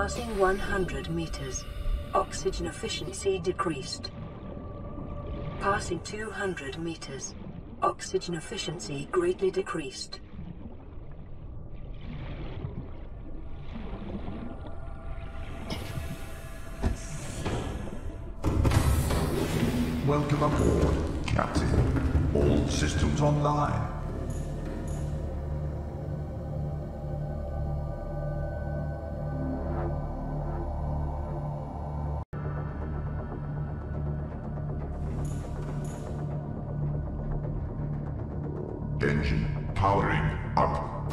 Passing 100 meters. Oxygen efficiency decreased. Passing 200 meters. Oxygen efficiency greatly decreased. Welcome aboard, Captain. All systems online. Engine powering up.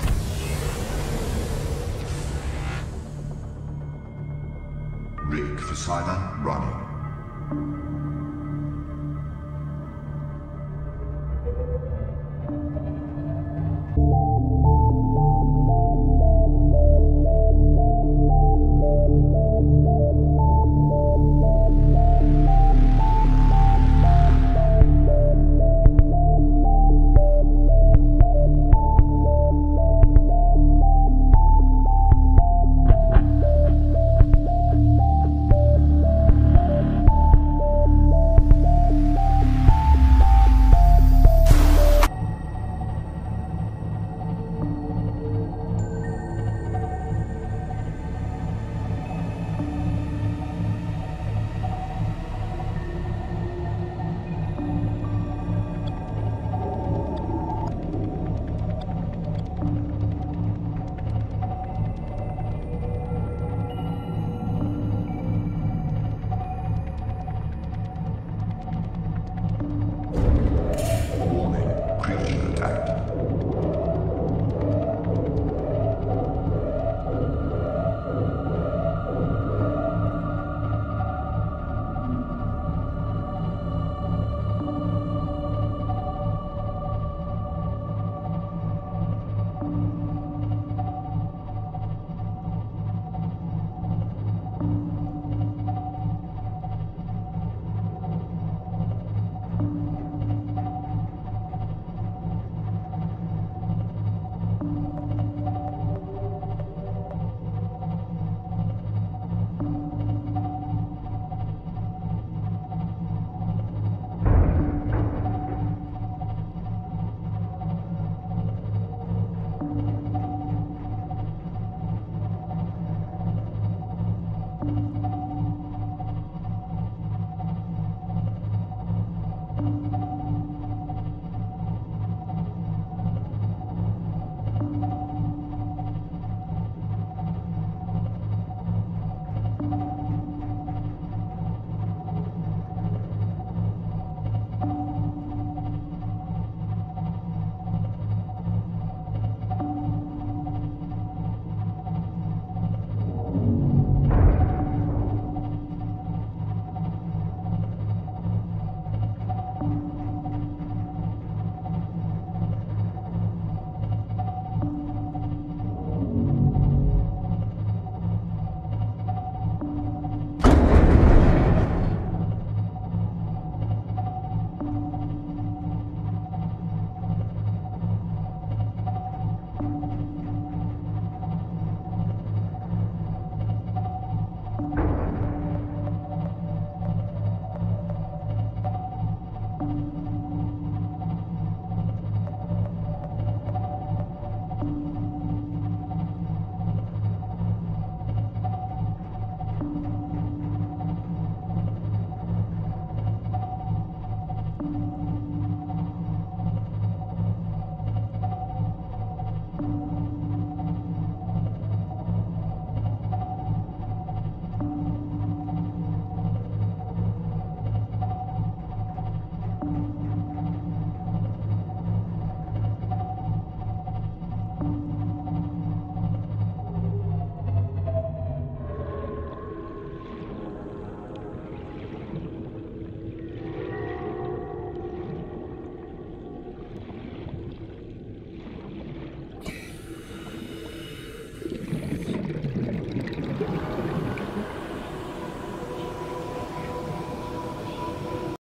Rig for silent running.